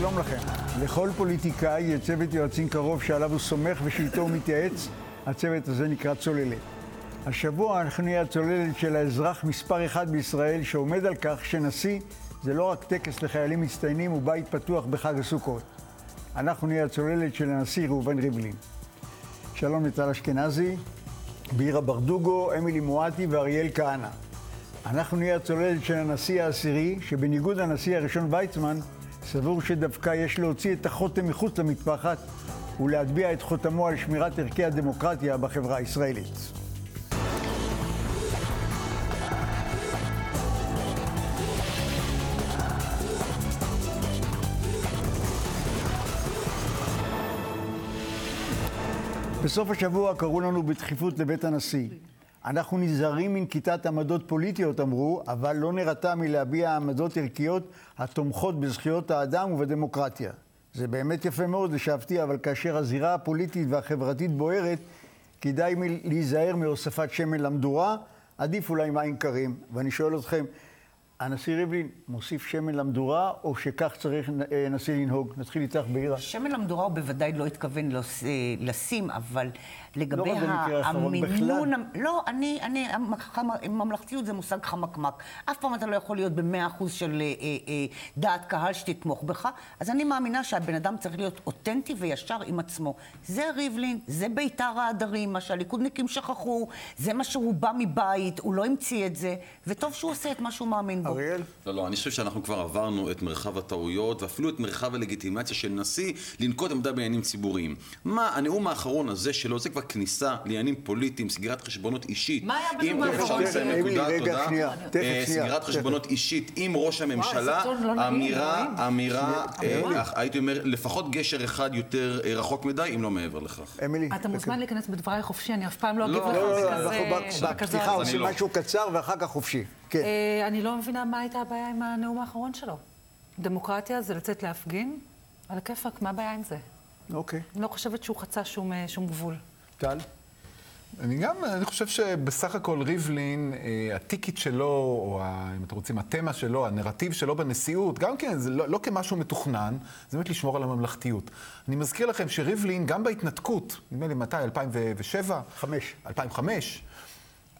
שלום לכם. לכל פוליטיקאי יש צוות יועצים קרוב שעליו הוא סומך ושאיתו הוא מתייעץ. הצוות הזה נקרא צוללת. השבוע אנחנו נהיה הצוללת של האזרח מספר אחד בישראל שעומד על כך שנשיא זה לא רק טקס לחיילים מצטיינים ובית פתוח בחג הסוכות. אנחנו נהיה הצוללת של הנשיא ראובן ריבלין. שלום לטל אשכנזי, בירה ברדוגו, אמילי מואטי ואריאל כהנא. אנחנו נהיה הצוללת של הנשיא העשירי, שבניגוד לנשיא הראשון ויצמן, סבור שדווקא יש להוציא את החוטם מחוץ למטפחת ולהטביע את חותמו על שמירת ערכי הדמוקרטיה בחברה הישראלית. בסוף השבוע קראו לנו בדחיפות לבית הנשיא. אנחנו נזהרים מנקיטת עמדות פוליטיות, אמרו, אבל לא נרתע מלהביע עמדות ערכיות התומכות בזכויות האדם ובדמוקרטיה. זה באמת יפה מאוד, השבתי, אבל כאשר הזירה הפוליטית והחברתית בוערת, כדאי להיזהר מהוספת שמן למדורה, עדיף אולי מים קרים. ואני שואל אתכם, הנשיא ריבלין מוסיף שמן למדורה, או שכך צריך אה, נשיא לנהוג? נתחיל איתך בעירה. שמן למדורה הוא בוודאי לא התכוון לשים, אבל לגבי לא המינון... לא, אני, אני, ממלכתיות זה מושג חמקמק. אף פעם אתה לא יכול להיות במאה אחוז של אה, אה, דעת קהל שתתמוך בך, אז אני מאמינה שהבן אדם צריך להיות אותנטי וישר עם עצמו. זה ריבלין, זה ביתר העדרים, מה שהליכודניקים שכחו, זה מה שהוא בא מבית, הוא לא המציא את זה, וטוב שהוא עושה את מה שהוא מאמין בו. אריאל? לא, לא, אני חושב שאנחנו כבר עברנו את מרחב הטעויות, ואפילו את מרחב הלגיטימציה של נשיא לנקוט עמדה בעניינים ציבוריים. מה, הנאום האחרון הזה שלו, זה כבר כניסה לעניינים פוליטיים, סגירת חשבונות אישית. מה היה בנאום האחרון שלו? רגע, שנייה, תכף, אה, שנייה. סגירת חשבונות אישית עם ראש הממשלה, לא אמירה, אמירה, אה, הייתי אומר, לפחות גשר אחד יותר אה, רחוק מדי, אם לא מעבר לכך. אמילי. אתה מוזמן להיכנס בדבריי חופשי, אני אף פעם לא לא, אגיב לך לא, לא, בפתיחה עושים לא. משהו קצר ואחר כך חופשי. כן. אה, אני לא מבינה מה הייתה הבעיה עם הנאום האחרון שלו. דמוקרטיה זה לצאת להפגין, על הכיפאק, מה הבעיה עם זה? אוקיי. אני לא חושבת שהוא חצה שום, אה, שום גבול. טל? אני גם, אני חושב שבסך הכל ריבלין, אה, הטיקט שלו, או ה, אם אתם רוצים, התמה שלו, הנרטיב שלו בנשיאות, גם כן, זה לא, לא כמשהו מתוכנן, זה באמת לשמור על הממלכתיות. אני מזכיר לכם שריבלין, גם בהתנתקות, נדמה לי מתי, 2007? חמש. 2005,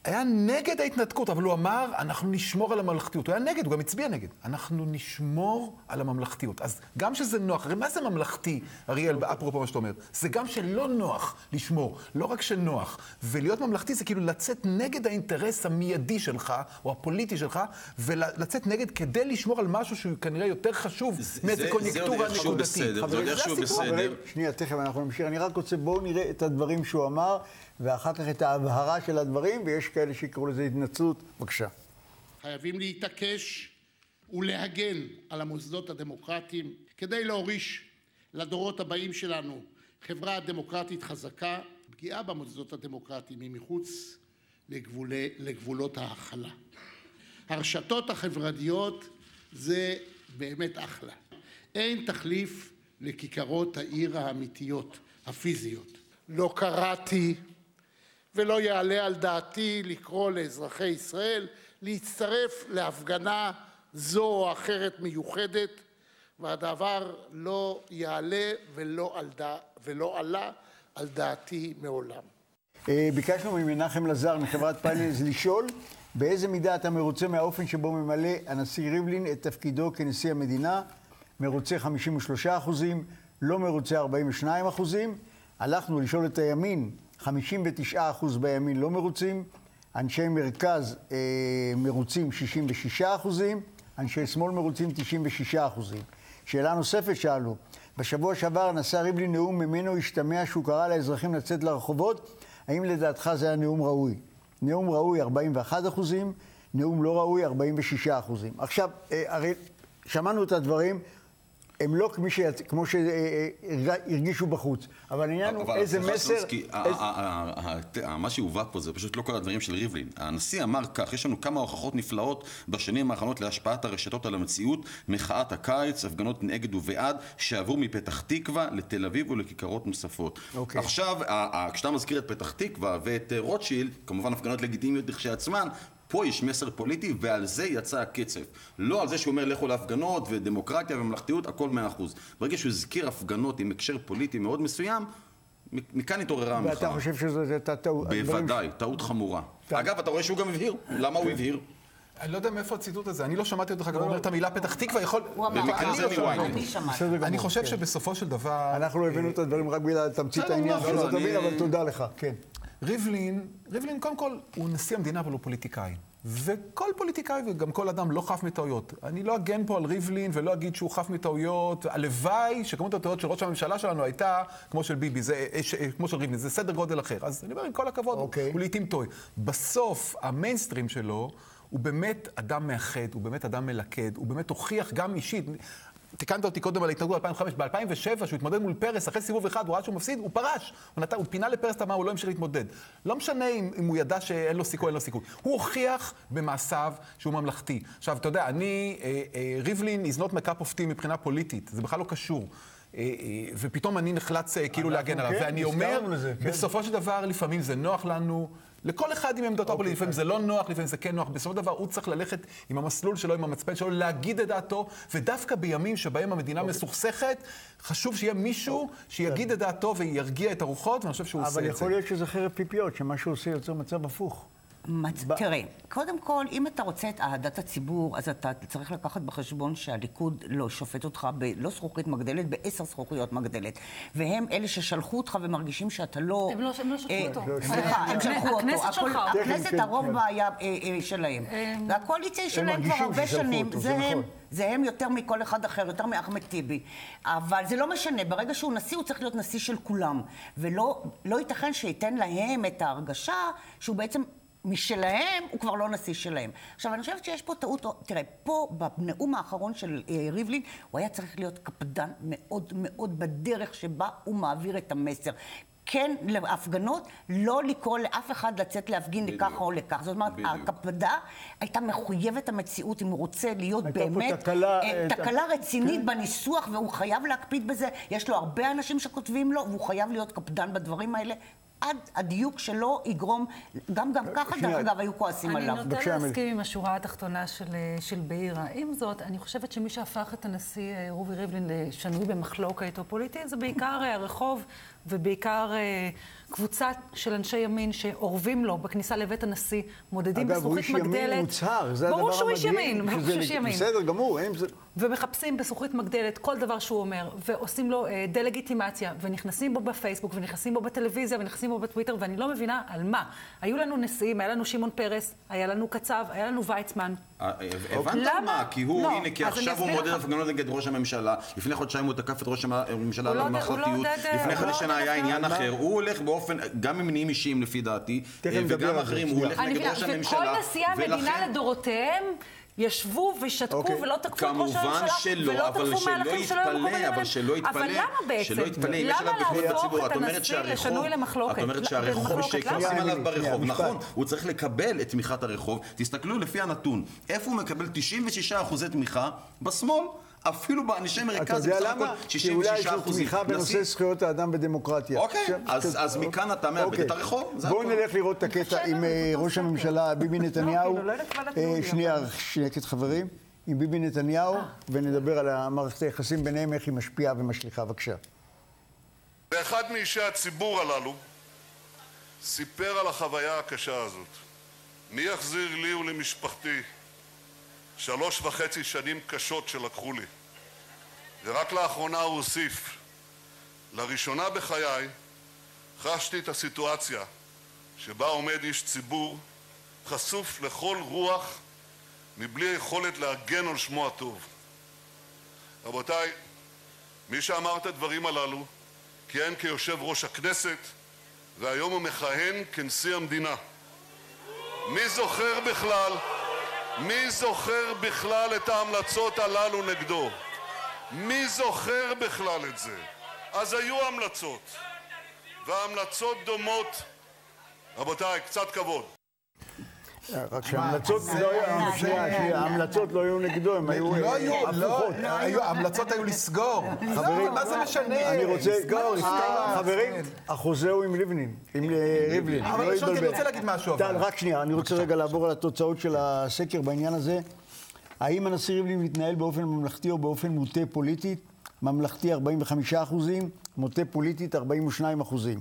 היה נגד ההתנתקות, אבל הוא אמר, אנחנו נשמור על הממלכתיות. הוא היה נגד, הוא גם הצביע נגד. אנחנו נשמור על הממלכתיות. אז גם שזה נוח, הרי מה זה ממלכתי, אריאל, אפרופו מה שאתה אומר? זה גם שלא נוח לשמור, לא רק שנוח. ולהיות ממלכתי זה כאילו לצאת נגד האינטרס המיידי שלך, או הפוליטי שלך, ולצאת נגד כדי לשמור על משהו שהוא כנראה יותר חשוב מאיזה זה- קוניונקטורה זה עוד איכשהו נקודתית. זה עוד איכשהו. בסדר. שנייה, תכף אנחנו נמשיך. אני רק רוצה, בואו נראה את הדברים שהוא אמר, ואחר כך את ההבהרה של הדברים, ויש כאלה שיקראו לזה התנצלות. בבקשה. חייבים להתעקש ולהגן על המוסדות הדמוקרטיים כדי להוריש לדורות הבאים שלנו חברה דמוקרטית חזקה. פגיעה במוסדות הדמוקרטיים היא מחוץ לגבולי, לגבולות ההכלה. הרשתות החברתיות זה באמת אחלה. אין תחליף לכיכרות העיר האמיתיות, הפיזיות. לא קראתי ולא יעלה על דעתי לקרוא לאזרחי ישראל להצטרף להפגנה זו או אחרת מיוחדת, והדבר לא יעלה ולא, על דע... ולא עלה על דעתי מעולם. אה, ביקשנו ממנחם לזר מחברת פאנלס לשאול באיזה מידה אתה מרוצה מהאופן שבו ממלא הנשיא ריבלין את תפקידו כנשיא המדינה. מרוצה 53 אחוזים, לא מרוצה 42 אחוזים. הלכנו לשאול את הימין, 59 אחוז בימין לא מרוצים, אנשי מרכז אה, מרוצים 66 אחוזים, אנשי שמאל מרוצים 96 אחוזים. שאלה נוספת שאלו, בשבוע שעבר נשא ריבלין נאום ממנו השתמע שהוא קרא לאזרחים לצאת לרחובות, האם לדעתך זה היה נאום ראוי? נאום ראוי 41 אחוזים, נאום לא ראוי 46 אחוזים. עכשיו, אה, הרי שמענו את הדברים, הם לא כמי שיצ... כמו שהרגישו בחוץ, אבל העניין הוא איזה מסר... מה שהובא פה זה פשוט לא כל הדברים של ריבלין. הנשיא אמר כך, יש לנו כמה הוכחות נפלאות בשנים האחרונות להשפעת הרשתות על המציאות, מחאת הקיץ, הפגנות נגד ובעד, שעברו מפתח תקווה לתל אביב ולכיכרות נוספות. אוקיי. עכשיו, כשאתה מזכיר את פתח תקווה ואת אה, רוטשילד, כמובן הפגנות לגיטימיות לכשעצמן, פה יש מסר פוליטי ועל זה יצא הקצף. לא על זה שהוא אומר לכו להפגנות ודמוקרטיה וממלכתיות, הכל מאה אחוז. ברגע שהוא הזכיר הפגנות עם הקשר פוליטי מאוד מסוים, מכאן התעוררה המחאה. ואתה חושב שזו הייתה טעות? בוודאי, טעות חמורה. אגב, אתה רואה שהוא גם הבהיר. למה הוא הבהיר? אני לא יודע מאיפה הציטוט הזה, אני לא שמעתי אותך גם אומר את המילה פתח תקווה, יכול... הוא אמר, במקרה אני לא. שמעתי, אני חושב כן. שבסופו של דבר... אנחנו לא הבאנו את הדברים רק בגלל תמצית העניין, לא, לא, אבל תודה לך, כן. ריבלין, ריבלין קודם כל הוא נשיא המדינה אבל הוא פוליטיקאי. וכל פוליטיקאי וגם כל אדם לא חף מטעויות. אני לא אגן פה על ריבלין ולא אגיד שהוא חף מטעויות. הלוואי שכמות הטעויות של ראש הממשלה שלנו הייתה כמו של ביבי, זה, אה, ש, כמו של ריבלין, זה סדר גודל אחר. אז אני אומר, עם כל הכבוד, אוקיי. הוא לעיתים טועה. בסוף, המיינסטרים שלו הוא באמת אדם מאחד, הוא באמת אדם מלכד, הוא באמת הוכיח גם אישית. תיקנת אותי קודם על ההתנגדות ב-2005, ב-2007, שהוא התמודד מול פרס, אחרי סיבוב אחד, הוא ראה שהוא מפסיד, הוא פרש. הוא, נתן, הוא פינה לפרס את הבמה, הוא לא המשיך להתמודד. לא משנה אם, אם הוא ידע שאין לו סיכוי, אין לו סיכוי. הוא הוכיח במעשיו שהוא ממלכתי. עכשיו, אתה יודע, אני, אה, אה, ריבלין is not of tea מבחינה פוליטית, זה בכלל לא קשור. אה, אה, ופתאום אני נחלץ אה, כאילו להגן עליו. כן, ואני הסכמנו אומר, כן. בסופו של דבר, לפעמים זה נוח לנו. לכל אחד עם עמדתו הפוליטית, לפעמים זה לא נוח, לפעמים זה כן נוח. בסופו של דבר הוא צריך ללכת עם המסלול שלו, עם המצפן שלו, להגיד את דעתו, ודווקא בימים שבהם המדינה מסוכסכת, חשוב שיהיה מישהו שיגיד את דעתו וירגיע את הרוחות, ואני חושב שהוא עושה אבל את זה. יכול להיות שזה חרב פיפיות, שמה שהוא עושה יוצר מצב הפוך. מצ... ב- תראה, קודם כל, אם אתה רוצה את אהדת הציבור, אז אתה צריך לקחת בחשבון שהליכוד לא שופט אותך בלא זכוכית מגדלת, בעשר זכוכיות מגדלת. והם אלה ששלחו אותך ומרגישים שאתה לא... הם לא- הם לא שלחו אה, אותו. סליחה, הם הכנסת שלחו אותו. שלחה הכל- אותו. הכנסת, כן, הרוב כן. היה אה, אה, שלהם. והקואליציה היא שלהם כבר הרבה שנים. זה הם. נכון. זה הם יותר מכל אחד אחר, יותר מאחמד טיבי. אבל זה לא משנה, ברגע שהוא נשיא, הוא צריך להיות נשיא של כולם. ולא לא ייתכן שייתן להם את ההרגשה שהוא בעצם... משלהם, הוא כבר לא נשיא שלהם. עכשיו, אני חושבת שיש פה טעות, תראה, פה, בנאום האחרון של אה, ריבלין, הוא היה צריך להיות קפדן מאוד מאוד בדרך שבה הוא מעביר את המסר. כן להפגנות, לא לקרוא לאף אחד לצאת להפגין בדיוק. לככה או לכך. זאת אומרת, בדיוק. ההקפדה הייתה מחויבת המציאות אם הוא רוצה להיות באמת... תקלה, אה, אה, תקלה רצינית כן. בניסוח, והוא חייב להקפיד בזה. יש לו הרבה אנשים שכותבים לו, והוא חייב להיות קפדן בדברים האלה. עד הדיוק שלא יגרום, גם גם ככה, שנייה. דרך אגב, היו כועסים אני עליו. נוטה בבקשה, אמילי. להסכים עם השורה התחתונה של, אה, של בהירה. עם זאת, אני חושבת שמי שהפך את הנשיא אה, רובי ריבלין לשנוי במחלוקת או פוליטי, זה בעיקר אה, הרחוב ובעיקר אה, קבוצה של אנשי ימין שאורבים לו בכניסה לבית הנשיא, מודדים אגב, הוא בזכוכית איש מגדלת. ימין מוצהר, זה הדבר המדהים. ברור שהוא איש ימין, ברור שהוא איש ימין. בסדר גמור, אם זה... ומחפשים בזכוכית מגדלת כל דבר שהוא אומר, ועושים לו אה, דה-לגיטימציה, ונכנסים בו בפייסבוק, ונכנסים בו בטלוויזיה, ונכנסים בו בטוויטר, ואני לא מבינה על מה. היו לנו נשיאים, היה לנו שמעון פרס, היה לנו קצב, היה לנו ויצמן. אה, הבנת למה? מה? כי הוא, לא, הנה, כי עכשיו הוא מודד. הפגנות נגד ראש הממשלה. לפני חודשיים הוא תקף את ראש הממשלה הוא על לא- לא. עודד, לפני הוא עודד היה עניין. אחר. הוא הולך באופן, גם ממניעים אישיים לפי דעתי, אה, וגם אחרים, הוא. הולך אני נגד ראש וכל הממשלה. נשיאי המדינה לדורותיהם ישבו ושתקו אוקיי. ולא תקפו את ראש כמובן הממשלה, שלא, ולא אבל תקפו שלא מהלכים שלא היו יתפלא, מקובלים אבל. שלא יתפלא, אבל למה בעצם? שלא יתפלא, אם יש למה עליו ביקורת להפוך בציבור? את אומרת הנשיא שהרחוב, לשנוי למחלוקת? את אומרת שהרחוב? שכועסים שנייה, עליו ברחוב. נכון, הוא צריך לקבל את תמיכת הרחוב. תסתכלו לפי הנתון, איפה הוא מקבל 96 אחוזי תמיכה? בשמאל. אפילו באנשי מרכז בסך הכל למה? 66 כי אולי יש לו. תמיכה בנושא זכויות האדם ודמוקרטיה. אוקיי, אז- כן, אז מכאן אתה מאבד אוקיי. את הרחוב, בואו. נלך לראות את הקטע עם אה, ראש הממשלה ביבי נתניהו. כאילו, לא נתנו אה, שנייה, שקט חברים. עם ביבי נתניהו, ונדבר על מערכת היחסים ביניהם, איך היא משפיעה ומשליכה. בבקשה. ואחד מאישי הציבור הללו סיפר על החוויה הקשה הזאת. מי יחזיר לי ולמשפחתי שלוש וחצי שנים קשות שלקחו לי? ורק לאחרונה הוא הוסיף, לראשונה בחיי חשתי את הסיטואציה שבה עומד איש ציבור חשוף לכל רוח מבלי יכולת להגן על שמו הטוב. רבותיי, מי שאמר את הדברים הללו כיהן כיושב ראש הכנסת והיום הוא מכהן כנשיא המדינה. מי זוכר בכלל, מי זוכר בכלל את ההמלצות הללו נגדו? מי זוכר בכלל את זה? אז היו המלצות, וההמלצות דומות. רבותיי, קצת כבוד. רק שההמלצות לא היו, שנייה, שנייה, ההמלצות לא היו נגדו, הם היו לא היו, לא, הפוכות. היו- ההמלצות היו לסגור. חברים, מה זה משנה? אני רוצה. חברים, החוזה הוא עם לבנין, עם אה, ריבלין, אבל לא שונטי, אני. רוצה להגיד משהו, טל, אבל. רק שנייה, אני רוצה רגע לעבור על התוצאות של הסקר בעניין הזה. האם הנשיא ריבלין מתנהל באופן ממלכתי או באופן מוטה פוליטית? ממלכתי 45 אחוזים, מוטה פוליטית 42 אחוזים.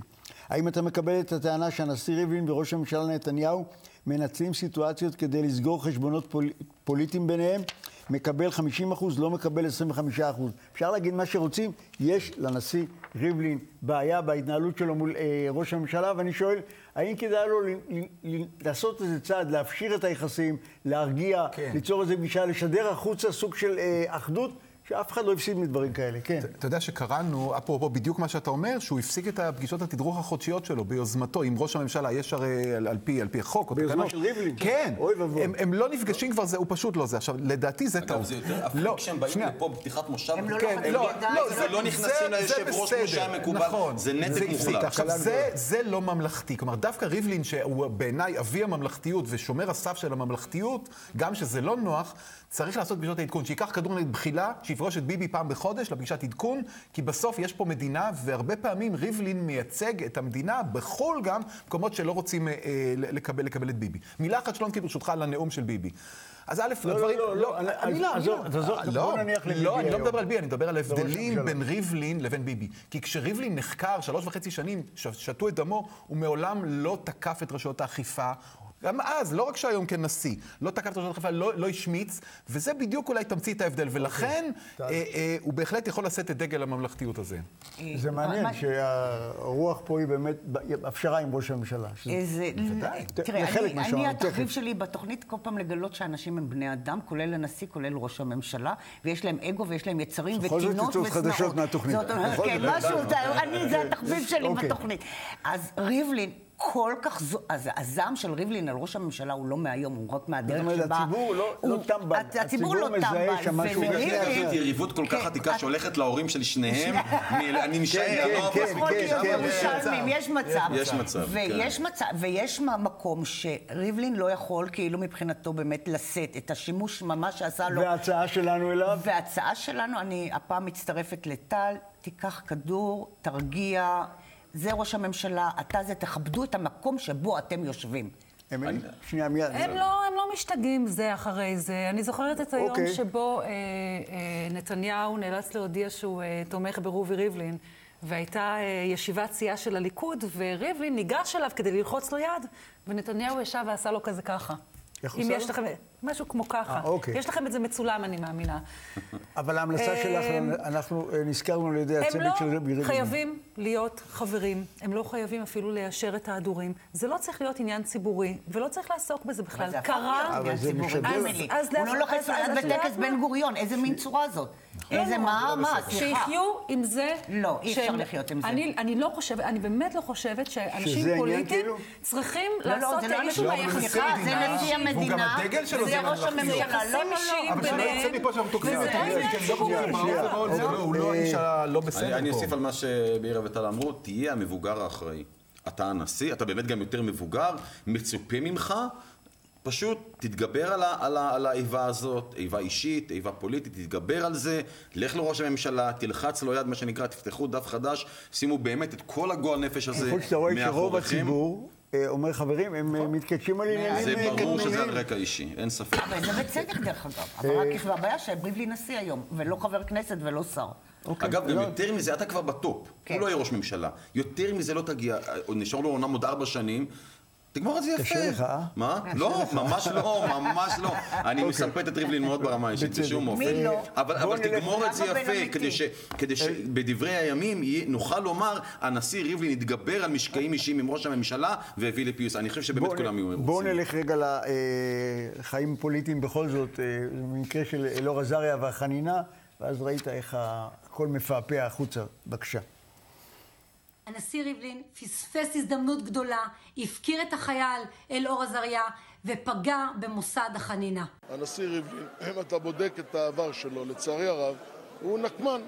האם אתה מקבל את הטענה שהנשיא ריבלין וראש הממשלה נתניהו מנצלים סיטואציות כדי לסגור חשבונות פול... פוליטיים ביניהם? מקבל 50 אחוז, לא מקבל 25 אחוז. אפשר להגיד מה שרוצים, יש לנשיא ריבלין בעיה בהתנהלות שלו מול אה, ראש הממשלה, ואני שואל, האם כדאי לו ל- ל- ל- לעשות איזה צעד, להפשיר את היחסים, להרגיע, כן. ליצור איזו גישה, לשדר החוצה סוג של אה, אחדות, שאף אחד לא הפסיד מדברים כאלה, כן. אתה יודע שקראנו, אפרופו בדיוק מה שאתה אומר, שהוא הפסיק את הפגישות התדרוך החודשיות שלו ביוזמתו עם ראש הממשלה, יש הרי על, על, פי, על פי חוק או ביוזמה תקנות. של ריבלין. כן. אוי ואבוי. הם, הם לא נפגשים כבר, זה, הוא פשוט לא זה. עכשיו, לדעתי זה טעות. אגב, זה יותר אפילו לא, כשהם באים. לפה בפתיחת מושב. הם לא כן, לא, לא, לא נכנסים זה- ליושב ראש שהיה מקובל. נכון. זה נתק. מוחלט. עכשיו. זה לא ממלכתי. כלומר, דווקא ריבלין, שהוא בעיניי אבי הממלכתיות ושומר הסף של הממלכתיות, גם שזה לא נוח, צריך לעשות פגישות העדכון. שייקח כדור נגד בחילה, שיפגוש את ביבי פעם בחודש לפגישת עדכון, כי בסוף יש פה מדינה, והרבה פעמים ריבלין מייצג את המדינה, בחו"ל גם, מקומות שלא רוצים אה, אה, לקבל, לקבל את ביבי. מילה אחת שלונקי ברשותך על הנאום של ביבי. אז א', לא, הדברים... לא, לא, לא, עזוב, אני לא. עזוב, לא, בוא נניח לביבי לא, אני לא היום. מדבר על ביבי, אני מדבר על ההבדלים. בין ריבלין לבין ביבי. כי כשריבלין נחקר שלוש וחצי שנים, שתו את דמו, הוא מעולם לא תקף את רשויות האכיפה. גם אז, לא רק שהיום כנשיא, לא תקף את רשויות האכיפה, לא, לא השמיץ, וזה בדיוק אולי תמצית ההבדל, ולכן אה, אה, הוא בהחלט יכול לשאת את דגל הממלכתיות הזה. זה מעניין מה- שהרוח פה היא באמת הפשרה עם ראש הממשלה. תראה, זה חלק אני, מהשעון, אני, התחביב. שלי בתוכנית כל פעם לגלות שאנשים הם בני אדם, כולל הנשיא, כולל ראש הממשלה, ויש להם אגו ויש להם יצרים בכל זאת וטינות יצאו. חדשות מהתוכנית. כן. משהו, זה התחביב שלי אוקיי. בתוכנית. אז ריבלין... כל כך זו... אז הזעם של ריבלין על ראש הממשלה הוא לא מהיום, הוא רק מהדרך זאת אומרת, שבה... הציבור לא- לא הוא- טמבל. הצ- הציבור הציבור לא מזהה טמבל. שם משהו ולריבלין- אחר. זאת יריבות כל כך כן, עתיקה את- שהולכת להורים של שניהם. מ- אני משער, כן, אני לא כן, כן, להיות כן, ירושלמים, יש מצב. יש מצב, ויש מצב, ויש מקום שריבלין לא יכול, כאילו מבחינתו באמת לשאת את השימוש ממש שעשה לו. וההצעה שלנו אליו? וההצעה שלנו, אני הפעם מצטרפת לטל, תיקח כדור, תרגיע. זה ראש הממשלה, אתה זה, תכבדו את המקום שבו אתם יושבים. אמילי, שנייה, מיד. הם לא, הם לא משתגעים זה אחרי זה. אני זוכרת את היום אוקיי. שבו אה, אה, נתניהו נאלץ להודיע שהוא אה, תומך ברובי ריבלין, והייתה אה, ישיבת סיעה של הליכוד, וריבלין ניגש אליו כדי ללחוץ לו יד, ונתניהו ישב ועשה לו כזה ככה. איך אם עושה יש לו? משהו כמו ככה. אה, אוקיי. יש לכם את זה מצולם, אני מאמינה. אבל ההמלצה אה, שלך, אנחנו אה, נזכרנו על ידי הם הצוות לא של רבי ריבלין. חייבים להיות חברים, הם לא חייבים אפילו ליישר את ההדורים. זה לא צריך להיות עניין ציבורי, ולא צריך לעסוק בזה בכלל. אבל קרה... להיות אבל עניין זה ציבורי. משדר. אז לא לוחץ אז- בטקס? בן גוריון, איזה מין צורה זאת? איזה לא, מה, מה, סליחה. שיחיו עם זה... לא, אי אפשר לחיות עם זה. אני, לא חושבת, אני באמת לא חושבת שאנשים עניין פוליטיים כאילו? צריכים לא, לא, לעשות זה לא איזשהו אבל נשיא זה המדינה, נשיא והוא גם המדינה, הדגל שלו לא, לא, לא. לא כי אני לא לא- לא אוסיף על מה שבעירה וטל אמרו, תהיה המבוגר האחראי. אתה הנשיא, אתה באמת גם יותר מבוגר, מצופה ממך, פשוט תתגבר על, ה, על, ה, על האיבה הזאת, איבה אישית, איבה פוליטית, תתגבר על זה, לך לראש הממשלה, תלחץ לו יד, מה שנקרא, תפתחו דף חדש, שימו באמת את כל הגועל נפש הזה יכול שאתה רואה שרוב מאחוריכם. הציבור אומר, חברים, הם אה, מתכתשים על עניינים זה אה, ברור שזה על. רקע אישי, אין ספק. אבל זה בצדק דרך אגב. אבל רק יש הבעיה שבריבלין נשיא היום, ולא חבר כנסת ולא שר. אגב, גם לא. יותר מזה, אתה כבר בטופ. כן. הוא לא יהיה ראש ממשלה. יותר מזה לא תגיע, נשאר לו אומנם עוד ארבע שנים. תגמור את זה יפה. קשה לך, אה? מה? לא, ממש לא, ממש לא. אני מספט את ריבלין מאוד ברמה האישית. בשום אופן. מי לא? אבל תגמור את זה יפה? כדי שבדברי הימים יהיה- נוכל לומר, הנשיא ריבלין התגבר על משקעים אישיים עם ראש הממשלה והביא לפיוס. אני חושב שבאמת כולם יהיו מרוצים. בואו נלך רגע לחיים פוליטיים בכל זאת, אה, במקרה של אלאור עזריה והחנינה, ואז ראית איך הכל מפעפע החוצה. בבקשה. הנשיא ריבלין פספס הזדמנות גדולה, הפקיר את החייל אלאור עזריה ופגע במוסד החנינה. הנשיא ריבלין, אם אתה בודק את העבר שלו, לצערי הרב, הוא נקמן.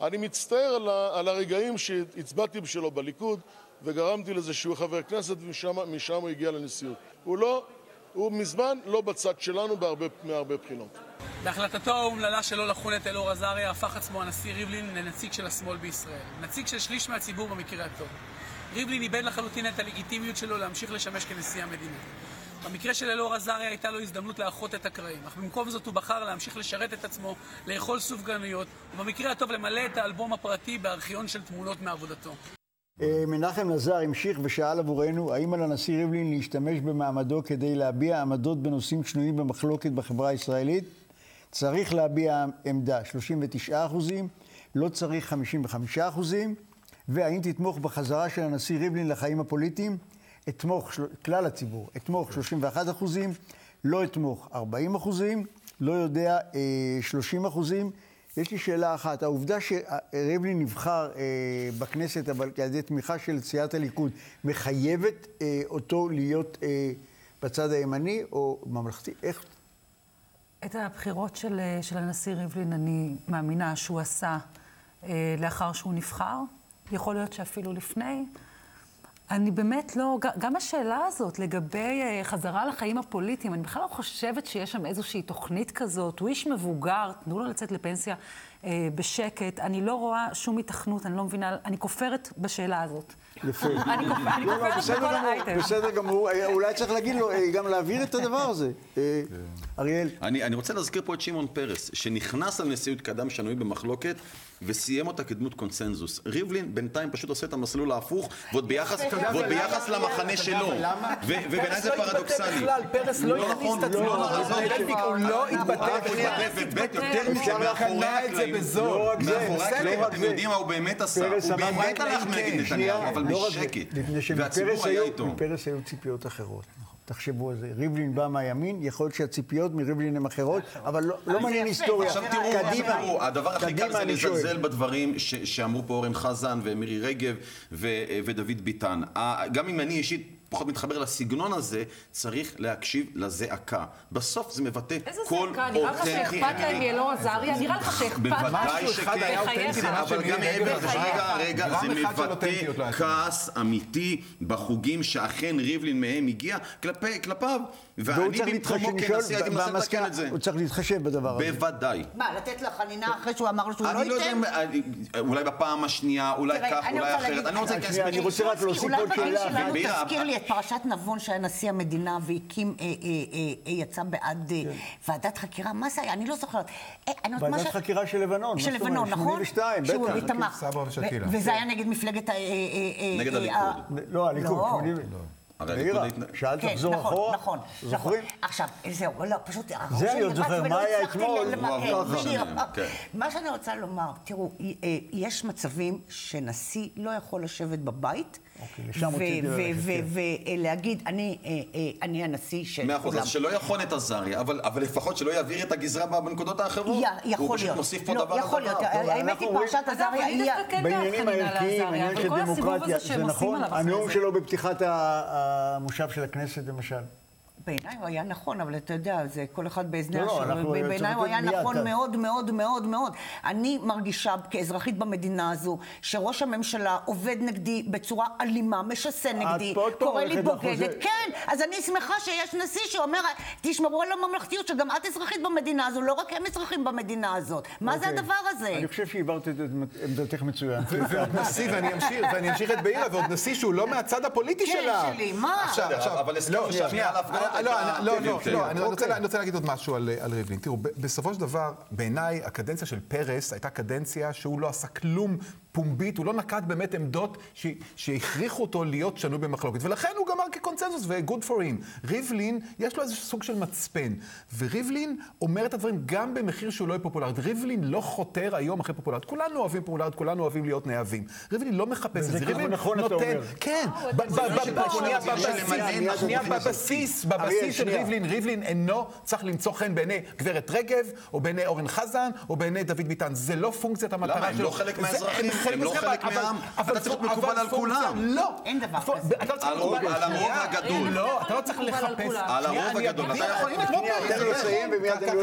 אני מצטער על, ה, על הרגעים שהצבעתי בשבילו בליכוד וגרמתי לזה שהוא חבר כנסת ומשם משם הוא הגיע לנשיאות. הוא לא, הוא מזמן לא בצד שלנו בהרבה, מהרבה בחינות. בהחלטתו האומללה שלא לחון את אלאור עזריה, הפך עצמו הנשיא ריבלין לנציג של השמאל בישראל. נציג של שליש מהציבור במקרה הטוב. ריבלין איבד לחלוטין את הלגיטימיות שלו להמשיך לשמש כנשיא המדינה. במקרה של אלאור עזריה הייתה לו הזדמנות לאחות את הקרעים, אך במקום זאת הוא בחר להמשיך לשרת את עצמו, לאכול סופגניות, ובמקרה הטוב למלא את האלבום הפרטי בארכיון של תמונות מעבודתו. אה, מנחם לזר המשיך ושאל עבורנו, האם על הנשיא ריבלין להשתמש במעמדו כדי להביע עמדות בנושאים שנויים במחלוקת בחברה הישראלית? צריך להביע עמדה 39 אחוזים, לא צריך 55 אחוזים, והאם תתמוך בחזרה של הנשיא ריבלין לחיים הפוליטיים? אתמוך, של... כלל הציבור, אתמוך 31 אחוזים, לא אתמוך 40 אחוזים, לא יודע 30 אה, אחוזים. יש לי שאלה אחת, העובדה שריבלין נבחר אה, בכנסת, אבל על ידי תמיכה של סיעת הליכוד, מחייבת אה, אותו להיות אה, בצד הימני או ממלכתי? איך? את הבחירות של, אה, של הנשיא ריבלין, אני מאמינה שהוא עשה אה, לאחר שהוא נבחר. יכול להיות שאפילו לפני. אני באמת לא, גם השאלה הזאת לגבי אה, חזרה לחיים הפוליטיים, אני בכלל לא חושבת שיש שם איזושהי תוכנית כזאת. הוא איש מבוגר, תנו לו לצאת לפנסיה אה, בשקט. אני לא רואה שום התכנות, אני לא מבינה, אני כופרת בשאלה הזאת. יפה. אני כופרת בכל האייטם. בסדר גמור, אה, אולי צריך להגיד לו, אה, גם להעביר את הדבר הזה. אה, אריאל. אני רוצה להזכיר פה את שמעון פרס, שנכנס לנשיאות כאדם שנוי במחלוקת, וסיים אותה כדמות קונסנזוס. ריבלין בינתיים פשוט עושה את המסלול ההפוך, ועוד ביחס למחנה שלו. ובעיניי זה פרדוקסלי. פרס לא, לא הכניס את עצמו, הוא לא התבטא. יותר מזה, מאחורי הקלעים. מאחורי הקלעים, אתם יודעים מה הוא באמת עשה. הוא באמת הלך נגד נתניהו, אבל בשקט. והציבור היה איתו. מפרס היו ציפיות אחרות. תחשבו על זה. ריבלין בא מהימין, יכול להיות שהציפיות מריבלין הן אחרות, אבל לא, לא מעניין היסטוריה. עכשיו תראו, קדימה, תראו, הדבר הכי קל זה לזלזל בדברים שאמרו פה אורן חזן ומירי רגב ודוד ביטן. גם אם אני אישית פחות מתחבר לסגנון הזה, צריך להקשיב לזעקה. בסוף זה מבטא קול אותנטי. איזה זעקה? נראה לך שאכפת להם מאלאור עזריה? נראה לך שאכפת בוודאי שכן, אבל גם מעבר, רגע, רגע, זה מבטא לא כעס אמיתי בחוגים שאכן ריבלין מהם הגיע כלפיו. ואני במקומו כנשיא הייתי מנסה לתקן את זה. הוא צריך להתחשב בדבר הזה. בוודאי. מה, לתת לה חנינה אחרי שהוא אמר שהוא לא ייתן? אני לא יודע, אולי בפעם השנייה, אולי כך, אולי אחרת. אני רוצה להיכנס... אני רוצה רק להוסיף עוד שאלה אחת. תזכיר לי את פרשת נבון שהיה נשיא המדינה והקים, אה, אה, אה, יצא בעד ועדת חקירה, מה זה היה? אני לא זוכרת. ועדת חקירה של לבנון. של לבנון, נכון? 82, בטח. שהוא תמך. וזה היה נגד מפלגת... נגד הליכוד. לא, הליכוד. מאירה, שאלת כן, לחזור נכון, אחורה? נכון, זוכרים? נכון. עכשיו, זהו, לא, פשוט... זה אני עוד זוכר, מה היה אתמול? כן. מה שאני רוצה לומר, תראו, יש מצבים שנשיא לא יכול לשבת בבית, אוקיי, ולהגיד, אני הנשיא של כולם. מאה אחוז, אז שלא יחון את עזריה, אבל לפחות שלא יעביר את הגזרה בנקודות האחרות. יכול להיות. הוא פשוט מוסיף פה דבר על דבר. יכול להיות, האמת היא פרשת עזריה היא... בעניינים הערכיים, בעניינים של דמוקרטיה, זה נכון? הנאום שלו בפתיחת המושב של הכנסת, למשל. בעיניי הוא היה נכון, אבל אתה יודע, זה כל אחד באזני לא, השם. בעיניי הוא היה נכון מאוד מאוד מאוד מאוד. אני מרגישה כאזרחית במדינה הזו, שראש הממשלה עובד נגדי בצורה אלימה, משסה נגדי, קורא לי בוגדת. כן, אז אני שמחה שיש נשיא שאומר, תשמרו על הממלכתיות, שגם את אזרחית במדינה הזו, לא רק הם אזרחים במדינה הזאת. מה זה אוקיי. הדבר הזה? אני חושב שהעברת את עמדתך מצוין. ועוד נשיא, ואני אמשיך את בעירה, ועוד נשיא שהוא לא מהצד הפוליטי כן, שלה. כן, שלי, מה? עכשיו, אבל הסכמנו שהשנייה על ההפגנות לא, אני רוצה להגיד עוד משהו על ריבלין. תראו, בסופו של דבר, בעיניי, הקדנציה של פרס הייתה קדנציה שהוא לא עשה כלום פומבית, הוא לא נקט באמת עמדות שהכריחו אותו להיות שנוי במחלוקת. ולכן הוא גמר כקונצנזוס, ו-good for him. ריבלין, יש לו איזה סוג של מצפן. וריבלין אומר את הדברים גם במחיר שהוא לא יהיה פופולרית. ריבלין לא חותר היום אחרי פופולרית. כולנו אוהבים פופולרית, כולנו אוהבים להיות נאהבים. ריבלין לא מחפש את זה. ריבלין נכון, נותן... כן, שנייה, בבסיס, בבסיס של ריבלין, ריבלין אינו צריך למצוא חן בעיני גברת רגב, או בעיני אורן חזן, או בעיני דוד ביטן. זה לא פונקציית המטרה שלו. למה? הם לא חלק מהאזרחים. לא חלק אבל- מהעם, אבל אתה צריך להיות מקובל על כולם. לא. אין דבר כזה. אתה לא צריך על להיות רוב- מקובל- על הרוב. הגדול. לא, אתה לא צריך לחפש. על הרוב אני הגדול, אתה יכול- תן לו לסיים ומיד אני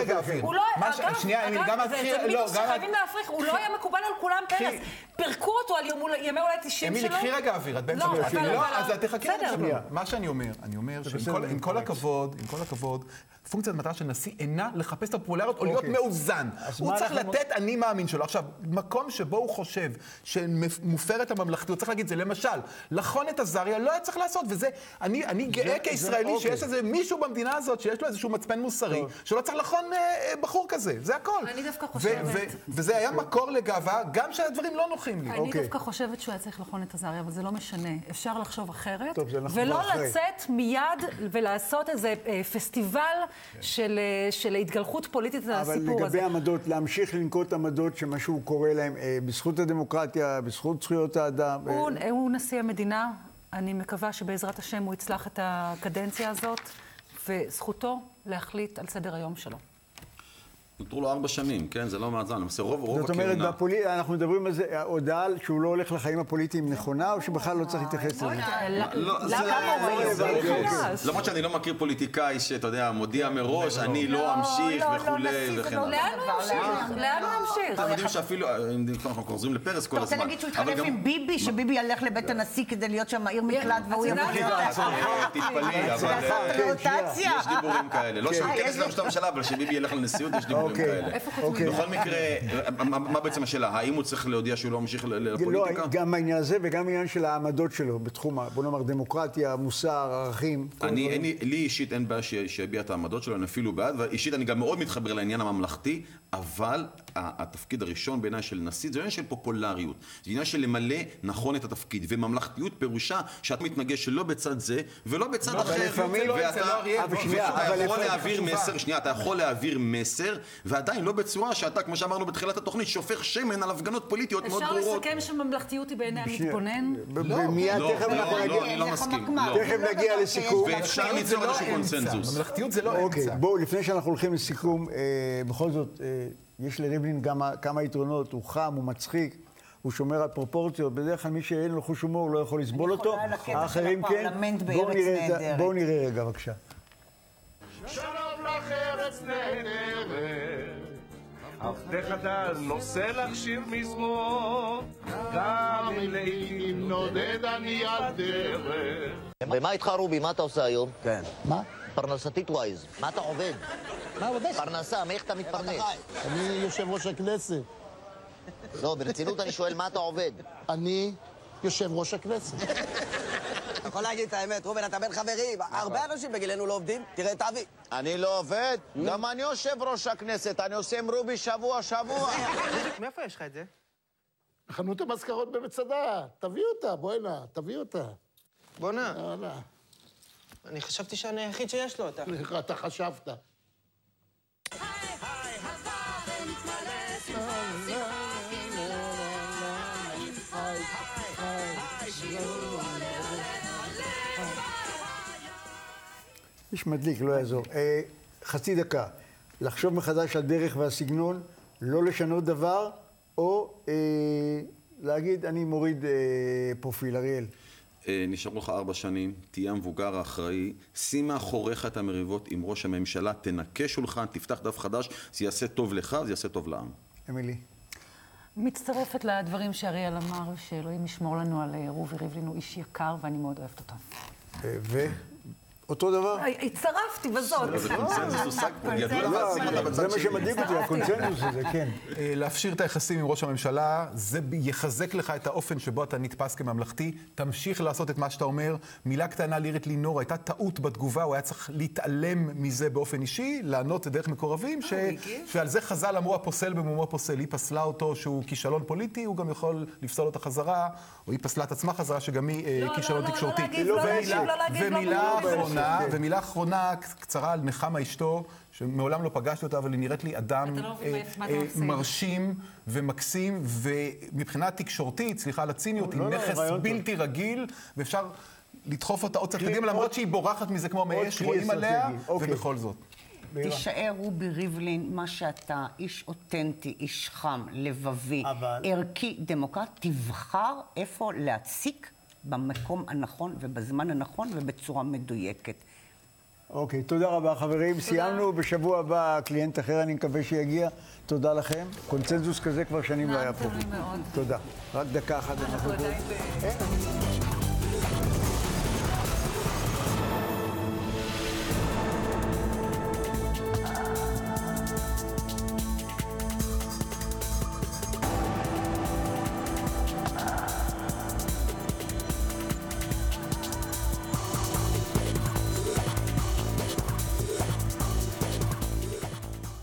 לא, אגב, שנייה, אמיל, גם אתחיל- לא, גם- שחייבים להפריך, הוא לא היה מקובל על כולם פרס. פירקו אותו על ימי הולדת 90 שלו. אמילי, קחי רגע אוויר, את באמצע לא, לא, אז תחכי. רגע. שנייה. מה שאני אומר, אני אומר שעם כל- אני. הכבוד, עם כל הכבוד, פונקציית מטרה של נשיא אינה לחפש את הפופולריות או להיות אוקיי. מאוזן. הוא צריך לתת אני מאמין שלו. עכשיו, מקום שבו הוא חושב שמופרת הממלכתיות, צריך להגיד, זה למשל, לחון את עזריה לא היה צריך לעשות, וזה, אני אני גאה כישראלי אוקיי. שיש איזה מישהו במדינה הזאת שיש לו איזשהו מצפן מוסרי. שלא צריך לחון אה, אה, בחור כזה, זה הכל. אני דווקא חושבת- וזה היה מקור לגאווה, גם כשהדברים לא נוחים לי. אני אוקיי. דווקא חושבת שהוא היה צריך לחון את עזריה, אבל זה לא משנה. אפשר לחשוב אחרת, ולא. לצאת מיד ולעשות איזה אה, פסטיבל של, אה, של התגלחות פוליטית על אבל הסיפור לגבי הזה. עמדות, להמשיך לנקוט עמדות שמה שהוא קורא להם אה, בזכות הדמוקרטיה, בזכות זכויות האדם. אה, הוא, הוא נשיא המדינה, אני מקווה שבעזרת השם הוא יצלח את הקדנציה הזאת, וזכותו להחליט על סדר היום שלו. נותרו לו ארבע שנים, כן? זה לא מעט זמן. למעשה רוב רוב זאת אומרת, הכהונה. בפולי... אנחנו מדברים על זה, ההודעה שהוא לא הולך לחיים הפוליטיים נכונה, או שבכלל לא צריך להתייחס לזה? לא, זה-? זה- למרות שאני לא מכיר פוליטיקאי שאתה יודע, מודיע מראש, אני לא אמשיך וכולי וכן הלאה. לאן הוא ימשיך? לאן הוא ימשיך? אתם יודעים שאפילו, אה, אנחנו חוזרים לפרס כל אתה רוצה הזמן. להגיד שהוא גם- עם ביבי, שביבי ילך לבית הנשיא כדי להיות שם עיר מקלט והוא יבוא... אה, תתפלאי, אבל... אה. יש דיבורים כאלה. לא שהוא ייכנס לראשות הממשלה, אבל שביבי ילך לנשיאות, יש דיבורים אוקיי. אוקיי. בכל מקרה, מה- מה בעצם השאלה? האם הוא צריך להודיע שהוא לא ממשיך לא, לפוליטיקה? גם העניין הזה וגם העניין של העמדות שלו בתחום, בוא נאמר, דמוקרטיה, מוסר, ערכים. אני, לי, לי אישית אין בעיה שיביע את העמדות שלו, אני אפילו בעד, ואישית אני גם מאוד מתחבר לעניין הממלכתי, אבל התפקיד הראשון בעיניי של נשיא זה עניין של פופולריות. זה עניין של למלא נכון את התפקיד, וממלכתיות פירושה שאת מתנגש שלא בצד זה ולא בצד אחר. לפעמים לא אצל אריה, אבל שנייה, ואתה יכול להעביר. מסר, שנייה, אתה יכול להעביר מסר, ועדיין לא בצורה שאתה, כמו שאמרנו בתחילת התוכנית, שופך שמן על הפגנות פוליטיות מאוד אפשר ברורות. לסכם שממלכתיות היא בעיני המתבונן? ומיד לא, תכף לא, אנחנו לא, נגיע... אני לא מסכים. לא. תכף נגיע לסיכום. ואפשר ליצור לא איזשהו אמצע. קונצנזוס. ממלכתיות זה לא אוקיי, אמצע. בואו, לפני שאנחנו הולכים לסיכום, אה, בכל זאת, אה, יש לריבלין גם כמה יתרונות, הוא חם, הוא מצחיק. הוא שומר על פרופורציות, בדרך כלל מי שאין לו חוש הומור לא יכול לסבול אותו. האחרים כן. בואו נראה רגע, בבקשה. שלום לך ארץ נהדרת, עבדך דל נושא לך שיר מזמור, גם אם לעיתים נודד אני על דרך. ומה איתך רובי? מה אתה עושה היום? כן. מה? פרנסתית ווייז. מה אתה עובד? מה עובד? פרנסה, מאיך אתה מתפרנס? אני יושב ראש הכנסת. לא, ברצינות אני שואל, מה אתה עובד? אני יושב ראש הכנסת. יכול להגיד את האמת, ראובן, אתה בן חברים. הרבה אנשים בגילנו לא עובדים. תראה את אבי. אני לא עובד? גם אני יושב ראש הכנסת, אני עושה עם רובי שבוע-שבוע. מאיפה יש לך את זה? חנות המזכרות במצדה. תביא אותה, בוא הנה, תביא אותה. בואנה, יאללה. אני חשבתי שאני היחיד שיש לו אותה. אתה חשבת. איש מדליק, לא יעזור. אה, חצי דקה. לחשוב מחדש על דרך והסגנון, לא לשנות דבר, או אה, להגיד, אני מוריד אה, פרופיל, אריאל. אה, נשארו לך ארבע שנים, תהיה המבוגר האחראי, שים מאחוריך את המריבות עם ראש הממשלה, תנקה שולחן, תפתח דף חדש, זה יעשה טוב לך, זה יעשה טוב לעם. אמילי. מצטרפת לדברים שאריאל אמר, שאלוהים ישמור לנו על אה, רובי ריבלין, הוא איש יקר ואני מאוד אוהבת אותו. אה, ו? אותו דבר? אה, הצטרפתי בזאת. זה קונצנזוס הושג פה, ידעו לך לא, לשים אותה זה מה שלי. שמדאיג אותי, הקונצנזוס הזה, כן. אה, להפשיר את היחסים עם ראש הממשלה, זה יחזק לך את האופן שבו אתה נתפס כממלכתי. תמשיך לעשות את מה שאתה אומר. מילה קטנה לירית לינור, הייתה טעות בתגובה, הוא היה צריך להתעלם מזה באופן אישי, לענות דרך מקורבים, ש... שעל זה חז"ל אמרו הפוסל במומו פוסל. היא פסלה אותו שהוא כישלון פוליטי, הוא גם יכול לפסול אותה חזרה, או היא פסלה את עצמה חזרה, שגם היא אה, לא, לא, כישלון לא, לא תקשורתי. להגיד, לא ומילה- להגיד, לא לא אחרונה. ומילה אחרונה קצרה על נחמה אשתו, שמעולם לא פגשתי אותה, אבל היא נראית לי אדם לא אה, אה. מרשים ומקסים, ומבחינה תקשורתית, סליחה על הציניות, היא לא, לא, נכס. בלתי רגיל, ואפשר לדחוף אותה עוד קצת קדימה, למרות שהיא בורחת מזה כמו מאש, רואים עליה. אוקיי. ובכל זאת. תישאר רובי ריבלין, מה שאתה, איש אותנטי, איש חם, לבבי, אבל- ערכי, דמוקרט, תבחר איפה להציק במקום הנכון ובזמן הנכון ובצורה מדויקת. אוקיי, תודה רבה חברים. סיימנו, בשבוע הבא קליינט אחר, אני מקווה שיגיע. תודה לכם. קונצנזוס כזה כבר שנים לא היה פה. תודה. רק דקה אחת אנחנו. אין.